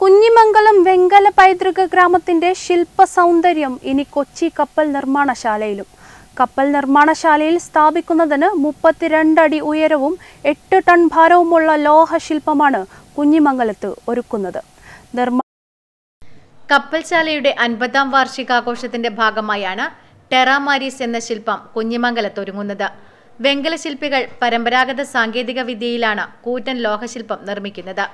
കുഞ്ഞിമംഗലം വെങ്കല പൈതൃക ഗ്രാമത്തിന്റെ ശില്പ സൗന്ദര്യം ഇനി കൊച്ചി കപ്പൽ നിർമ്മാണശാലയിലും. കപ്പൽ നിർമ്മാണശാലയിൽ സ്ഥാപിക്കുന്നതിന് മുപ്പത്തിരണ്ട് അടി ഉയരവും എട്ട് ടൺ ഭാരവുമുള്ള ലോഹ ലോഹശില്പമാണ് കുഞ്ഞിമംഗലത്ത് ഒരുക്കുന്നത്. കപ്പൽശാലയുടെ അൻപതാം വാർഷികാഘോഷത്തിന്റെ ഭാഗമായാണ് ടെറാമാരീസ് എന്ന ശില്പം കുഞ്ഞിമംഗലത്തൊരുങ്ങുന്നത് വെങ്കല ശില്പികൾ പരമ്പരാഗത സാങ്കേതിക വിദ്യയിലാണ് കൂറ്റൻ ലോഹശില്പം നിർമ്മിക്കുന്നത്.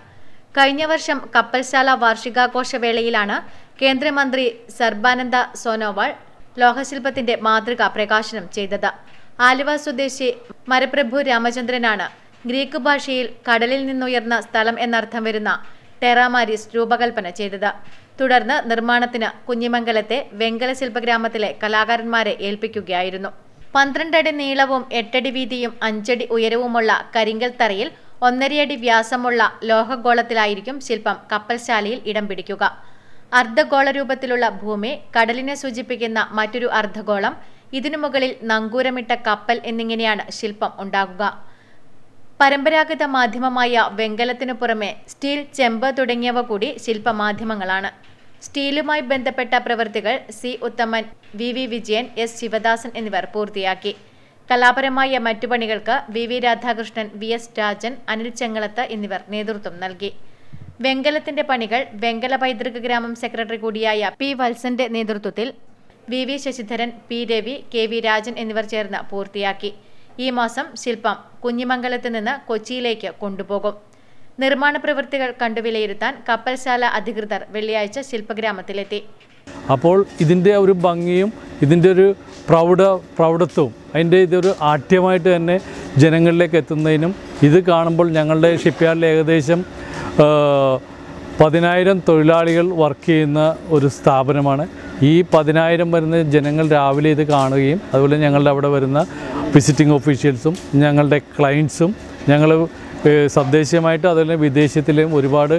കഴിഞ്ഞ വർഷം കപ്പൽശാല വാർഷികാഘോഷവേളയിലാണ് കേന്ദ്രമന്ത്രി സർബാനന്ദ സോനോവാൾ ലോഹശില്പത്തിന്റെ മാതൃക പ്രകാശനം ചെയ്തത്. ആലുവ സ്വദേശി മരപ്രഭു രാമചന്ദ്രനാണ് ഗ്രീക്ക് ഭാഷയിൽ കടലിൽ നിന്നുയർന്ന സ്ഥലം എന്നർത്ഥം വരുന്ന ടെറാമാരിസ് രൂപകൽപ്പന ചെയ്തത്. തുടർന്ന് നിർമ്മാണത്തിന് കുഞ്ഞിമംഗലത്തെ വെങ്കല ശില്പഗ്രാമത്തിലെ കലാകാരന്മാരെ ഏൽപ്പിക്കുകയായിരുന്നു. പന്ത്രണ്ടടി നീളവും എട്ടടി വീതിയും അഞ്ചടി ഉയരവുമുള്ള കരിങ്കൽ തറയിൽ ഒന്നരയടി വ്യാസമുള്ള ലോഹഗോളത്തിലായിരിക്കും ശില്പം. കപ്പൽശാലയിൽ ഇടം പിടിക്കുക. അർദ്ധഗോള രൂപത്തിലുള്ള ഭൂമി കടലിനെ സൂചിപ്പിക്കുന്ന മറ്റൊരു അർദ്ധഗോളം. ഇതിനു മുകളിൽ നങ്കൂരമിട്ട കപ്പൽ എന്നിങ്ങനെയാണ് ശില്പം ഉണ്ടാകുക. പരമ്പരാഗത മാധ്യമമായ വെങ്കലത്തിനു പുറമെ സ്റ്റീൽ ചെമ്പ് തുടങ്ങിയവ കൂടി ശില്പമാധ്യമങ്ങളാണ് സ്റ്റീലുമായി ബന്ധപ്പെട്ട പ്രവൃത്തികൾ C. Uthaman V. V. Vijayan S. Sivadasan എന്നിവർ പൂർത്തിയാക്കി. കലാപരമായ മറ്റു പണികൾക്ക് V V Radhakrishnan V S Rajan Anil Chengalath എന്നിവർ നേതൃത്വം നൽകി. വെങ്കലത്തിന്റെ പണികൾ വെങ്കല പൈതൃക ഗ്രാമം സെക്രട്ടറി കൂടിയായ പി വത്സന്റെ നേതൃത്വത്തിൽ V V Sasidharan P Ravi K V Rajan എന്നിവർ ചേർന്ന് പൂർത്തിയാക്കി. ഈ മാസം ശില്പം കുഞ്ഞിമംഗലത്ത് നിന്ന് കൊച്ചിയിലേക്ക് കൊണ്ടുപോകും. നിർമ്മാണ പ്രവൃത്തികൾ കണ്ടു വിലയിരുത്താൻ കപ്പൽശാല അധികൃതർ വെള്ളിയാഴ്ച ശില്പഗ്രാമത്തിലെത്തി. അപ്പോൾ ഇതിന്റെ ഒരു ഭംഗിയും ഇതിന്റെ ഒരു പ്രൗഢ പ്രൗഢത്വവും അതിന്റെ ഇതൊരു ആഠ്യമായിട്ട് തന്നെ ജനങ്ങളിലേക്ക് എത്തുന്നതിനും ഇത് കാണുമ്പോൾ ഞങ്ങളുടെ ഷിപ്പ്യാർഡിൽ ഏകദേശം പതിനായിരം തൊഴിലാളികൾ വർക്ക് ചെയ്യുന്ന ഒരു സ്ഥാപനമാണ്. ഈ പതിനായിരം വരുന്ന ജനങ്ങൾ രാവിലെ ഇത് കാണുകയും അതുപോലെ ഞങ്ങളുടെ അവിടെ വരുന്ന വിസിറ്റിംഗ് ഓഫീഷ്യൽസും ഞങ്ങളുടെ ക്ലയൻസും ഞങ്ങൾ തദ്ദേശീയമായിട്ട് അതുപോലെ വിദേശത്തിലും ഒരുപാട്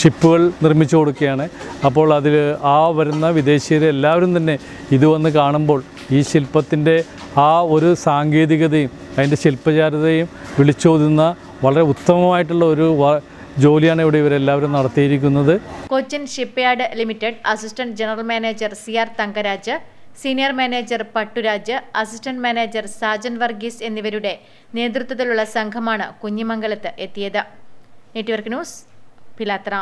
ഷിപ്പുകൾ നിർമ്മിച്ചു കൊടുക്കുകയാണ്. അപ്പോൾ അതിൽ ആ വരുന്ന വിദേശീയർ എല്ലാവരും തന്നെ ഇത് വന്ന് കാണുമ്പോൾ ഈ ശില്പത്തിന്റെ ആ ഒരു സാങ്കേതികതയും അതിന്റെ ശില്പചാരതയും വിളിച്ചോതുന്ന വളരെ ഉത്തമമായിട്ടുള്ള ഒരു ജോലിയാണ് ഇവിടെ ഇവരെല്ലാവരും നടത്തിയിരിക്കുന്നത്. Cochin shipyard limited assistant general manager C R Thangaraj senior manager Patturaj assistant manager Sajan Varghese എന്നിവരുടെ നേതൃത്വത്തിലുള്ള സംഘമാണ് കുഞ്ഞിമംഗലത്ത് എത്തിയത്. നെറ്റ്വർക്ക് ന്യൂസ് പിലാത്ര